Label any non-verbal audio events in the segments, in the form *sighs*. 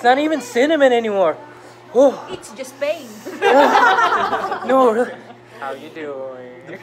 It's not even cinnamon anymore. Oh, It's just pain. *laughs* no. How you doing?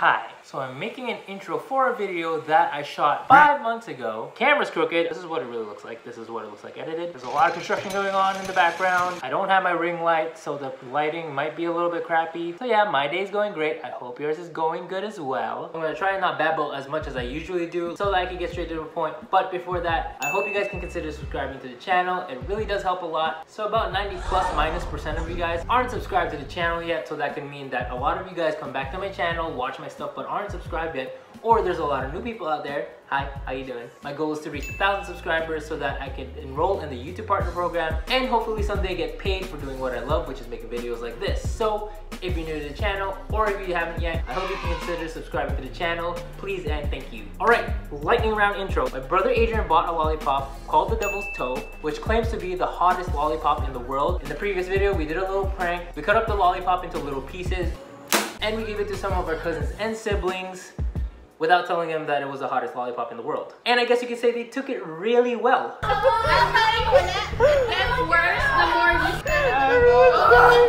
Hi. So I'm making an intro for a video that I shot five months ago. Camera's crooked. This is what it really looks like. This is what it looks like edited. There's a lot of construction going on in the background. I don't have my ring light, so the lighting might be a little bit crappy. So yeah, my day's going great. I hope yours is going good as well. I'm gonna try and not babble as much as I usually do so that I can get straight to the point. But before that, I hope you guys can consider subscribing to the channel. It really does help a lot. So about 90 plus minus percent of you guys aren't subscribed to the channel yet, so that can mean that a lot of you guys come back to my channel, watch my stuff, but aren't subscribed yet, or there's a lot of new people out there. Hi, how you doing? My goal is to reach a thousand subscribers so that I can enroll in the YouTube Partner Program and hopefully someday get paid for doing what I love, which is making videos like this. So if you're new to the channel or if you haven't yet, I hope you can consider subscribing to the channel. Please and thank you. All right, lightning round intro. My brother Adrian bought a lollipop called the Devil's Toe, which claims to be the hottest lollipop in the world. In the previous video, we did a little prank. We cut up the lollipop into little pieces and we gave it to some of our cousins and siblings without telling them that it was the hottest lollipop in the world. And I guess you could say they took it really well. *laughs*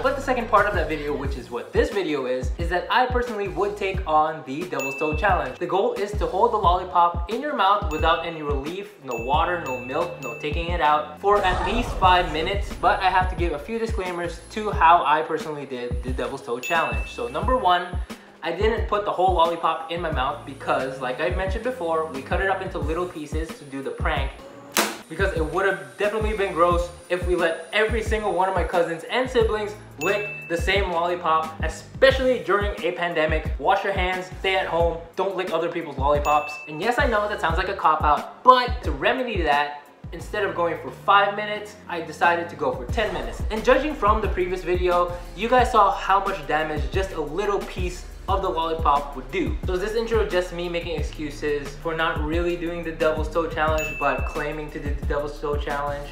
But the second part of that video, which is what this video is, is that I personally would take on the Devil's Toe Challenge. The goal is to hold the lollipop in your mouth without any relief, no water, no milk, no taking it out, for at least five minutes. But I have to give a few disclaimers to how I personally did the Devil's Toe Challenge. So number one, I didn't put the whole lollipop in my mouth because, like I mentioned before, we cut it up into little pieces to do the prank because it would have definitely been gross if we let every single one of my cousins and siblings lick the same lollipop, especially during a pandemic. Wash your hands, stay at home, don't lick other people's lollipops. And yes, I know that sounds like a cop-out, but to remedy that, instead of going for five minutes, I decided to go for 10 minutes. And judging from the previous video, you guys saw how much damage just a little piece of the lollipop would do. So is this intro just me making excuses for not really doing the Devil's Toe Challenge but claiming to do the Devil's Toe Challenge?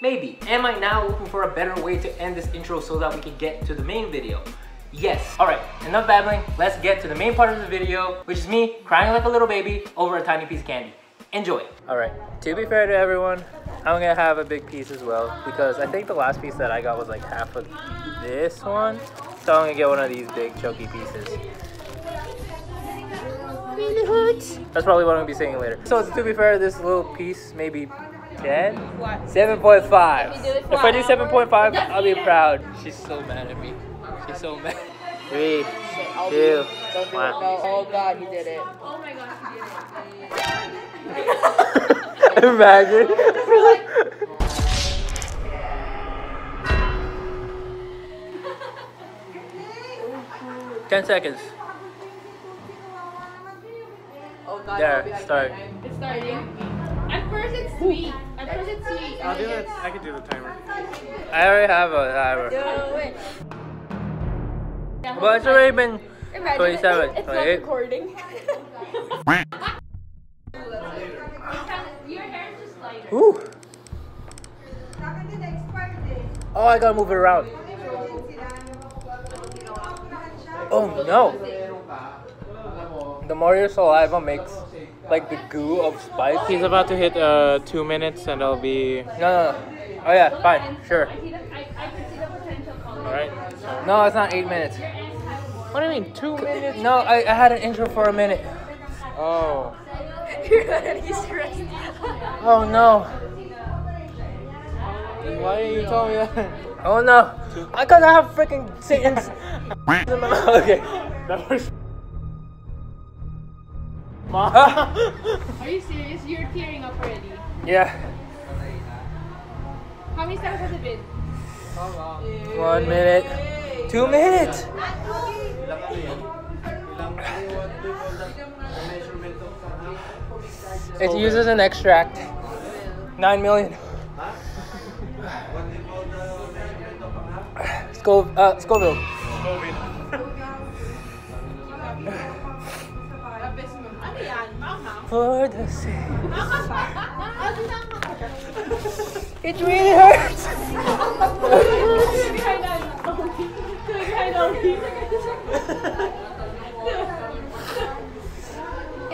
Maybe. Am I now looking for a better way to end this intro so that we can get to the main video? Yes. Alright, enough babbling. Let's get to the main part of the video, which is me crying like a little baby over a tiny piece of candy. Enjoy. Alright, to be fair to everyone, I'm gonna have a big piece as well because I think the last piece that I got was like half of this one. So I'm gonna get one of these big chunky pieces. That's probably what I'm gonna be saying later. So to be fair, this little piece maybe 10? 7.5. You do it for If I do 7.5, I'll be proud. She's so mad at me. She's so mad. Three, *laughs* I'll two, do it. Don't do one. it. No. Oh god, he did it. *laughs* *laughs* Imagine. Ten seconds. Oh god, There, I'll be like, start. It's starting. At first it's sweet. At first it's sweet. I'll do it. I can do the timer. I already have a timer. Do it. But it's already been Imagine 27, It's, it's not 28. recording. Your hair is just lighter. Ooh. Oh, I gotta move it around. Oh no. The more your saliva makes like the goo of spice. He's about to hit uh, two minutes and I'll be. No, no, no. Oh yeah, fine, sure. I, see the, I, I can see the potential. Alright. No, it's not eight minutes. What do you mean, two minutes? No, I, I had an intro for a minute. Oh. You're already stressed. Oh no. Why didn't you tell me that? Oh no. I cause I have freaking Satan's in my mouth. Okay. That was. *laughs* Are you serious? You're tearing up already. Yeah. How many steps has it been? One minute. Two minutes. It uses an extract. Nine million. Scov uh, Scoville. Ano? For the sake. *laughs* It really hurts. behind that. behind Obi.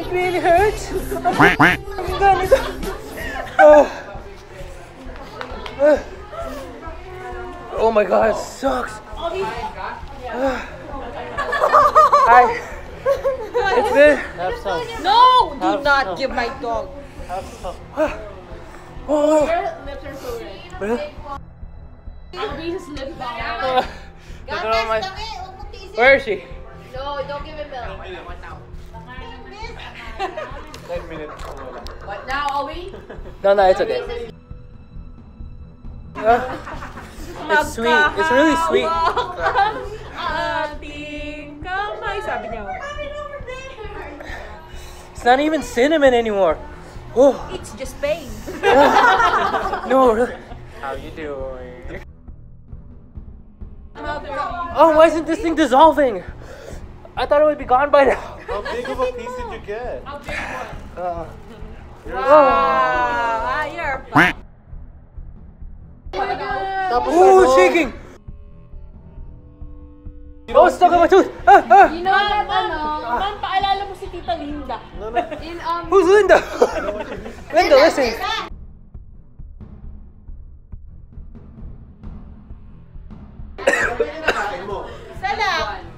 It really hurts. I'm gonna *laughs* oh Oh my god, it oh. sucks. *laughs* I, it's been. No, do Have not some. give my dog. Have some. *sighs* Oh, Your lips are so red. really? Always lip balm. *laughs* Look at all my. Where is she? No, don't give it milk. Ten minutes. What now, *laughs* Obi? No, no, it's okay. It's sweet. It's really sweet. Ating kamay, sabi niya. It's not even cinnamon anymore. Oh, It's just pain. *laughs* no. really. How you doing? Oh, why isn't this thing dissolving? I thought it would be gone by now. How big of a piece did you get? *laughs* Uh, Ah, oh, ano? it's shaking. Oh, it's stuck on my tooth. Ah, ah. You know that, ano? Man, paalala mo si Tita Linda. No, no. In, um, Who's Linda? Linda, listen.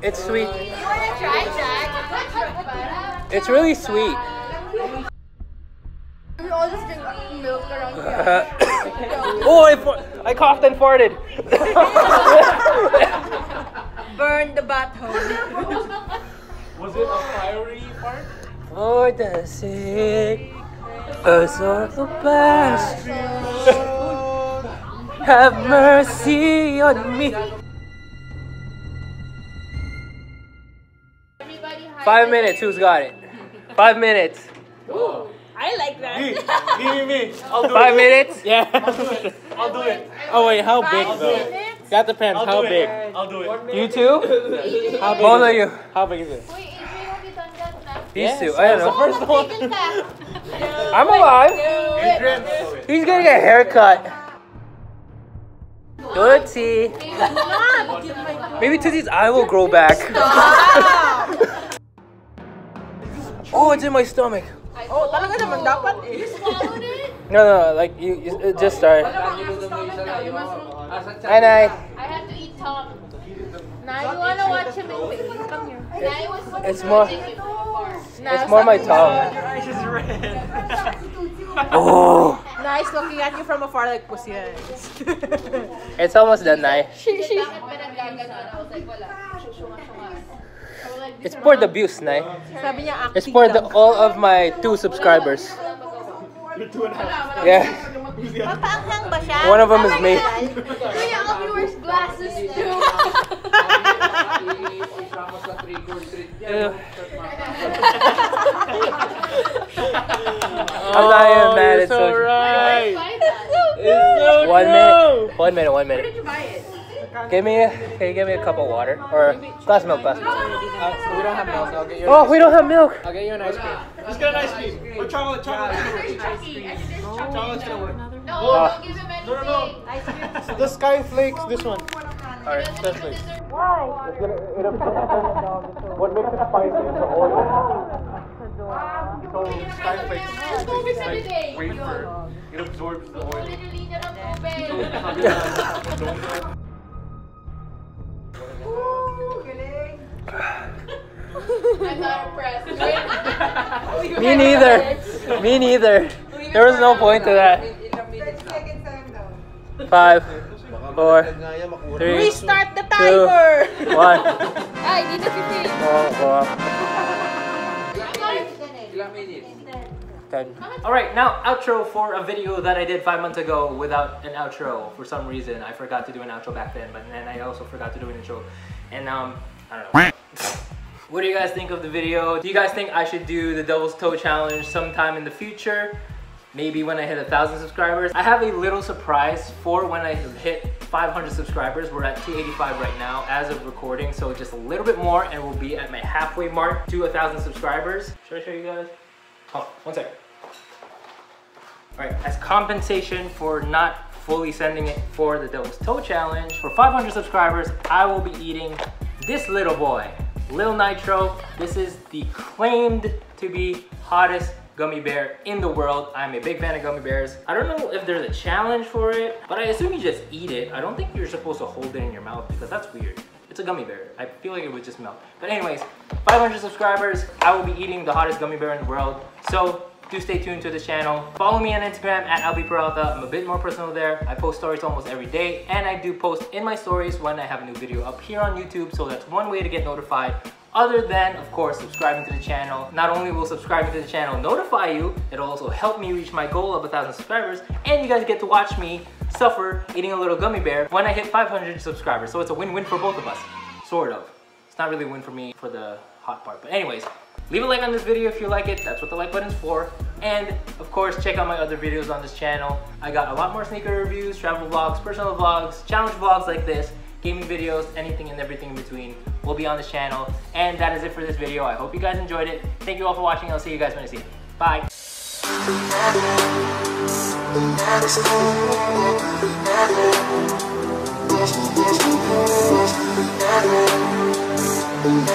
It's sweet. You wanna try that? It's really sweet. We all just drink milk around here. *laughs* oh, I, fa- I coughed and farted. *laughs* Burn the butthole. *laughs* Was it a fiery fart? For the sake us of the past, have mercy on me. Five minutes. Who's got it? Five minutes. I like that. Me, me, me, me. I'll do Five it. minutes. Yeah. I'll do it. Oh wait, how big Five though? minutes? That depends. I'll How big? it. I'll do it. You two? *laughs* How big Both of you. How big is it? Wait, Adrian, have you done that now? These Yes, two. Oh, I don't the know. first one. *laughs* I'm alive. Adrian. He's getting a haircut. Tootsie. Not give my dog. Maybe Tootsie's eye will grow back. *laughs* oh, it's in my stomach. Oh, talaga naman dapat eh. You swallowed it? No, no, like you, you it just started. Hi, Nai. I have to eat Tom. Now you wanna watch him in face? Come here. Now it was It's more- taking. It's more my tongue. eyes is red. Oh, Nice looking at you from afar like pussy it's almost done, Nai. Bakit ba nagaganon? I was like, wala. Shunga-shunga. I was like, It's for the views, Nai. Sabi niya acting It's for the lang. all of my two subscribers. Two and a half. Yeah, Mapaanghang ba siya? one of them is me. Kuya, Obi wears glasses too. I'm not even oh, mad. It's so. right. Buy that. One minute. One minute. One Where minute. did you buy it? Give me. A, can you give me a cup of water or glass of milk? Glass. of milk. Uh, we don't have milk. I'll get you. Oh, we don't have milk. I'll get you an ice cream. Let's get an ice cream. Or chocolate, chocolate. There's Chucky. I said there's Chucky. Chocolate's gonna work. No, don't give him anything. No, no, no. *laughs* The sky flakes. This one. Alright. He doesn't even What makes it spicy is the oil. So sky flakes. Tubig sa bibig. Wafer. It absorbs the oil. Not impressed. Me neither. Me neither. There was no point to that. Five, four, three, Restart the two, timer! one. *laughs* Ay, di na si Phil. Oh, Ten. All right, now outro for a video that I did five months ago without an outro. For some reason, I forgot to do an outro back then, but then I also forgot to do an intro. And um, I don't know. *laughs* What do you guys think of the video? Do you guys think I should do the Devil's Toe Challenge sometime in the future? Maybe when I hit a thousand subscribers. I have a little surprise for when I hit 500 subscribers. We're at 285 right now as of recording, so just a little bit more and we'll be at my halfway mark to a thousand subscribers. Should I show you guys? Oh, one second. All right, as compensation for not fully sending it for the Devil's Toe Challenge, for 500 subscribers, I will be eating this little boy, Lil Nitro. This is the claimed to be hottest gummy bear in the world. I'm a big fan of gummy bears. I don't know if there's a challenge for it, but I assume you just eat it. I don't think you're supposed to hold it in your mouth because that's weird. It's a gummy bear. I feel like it would just melt. But anyways, 500 subscribers, I will be eating the hottest gummy bear in the world. So do stay tuned to the channel. Follow me on Instagram at Albie Peralta. I'm a bit more personal there. I post stories almost every day and I do post in my stories when I have a new video up here on YouTube. So that's one way to get notified other than, of course, subscribing to the channel. Not only will subscribing to the channel notify you, it'll also help me reach my goal of a thousand subscribers and you guys get to watch me suffer eating a little gummy bear when I hit 500 subscribers. So it's a win-win for both of us, sort of. It's not really a win for me for the hot part. But anyways, leave a like on this video if you like it. That's what the like button's for. And of course, check out my other videos on this channel. I got a lot more sneaker reviews, travel vlogs, personal vlogs, challenge vlogs like this, gaming videos, anything and everything in between will be on this channel. And that is it for this video. I hope you guys enjoyed it. Thank you all for watching. I'll see you guys when I see. Bye. Never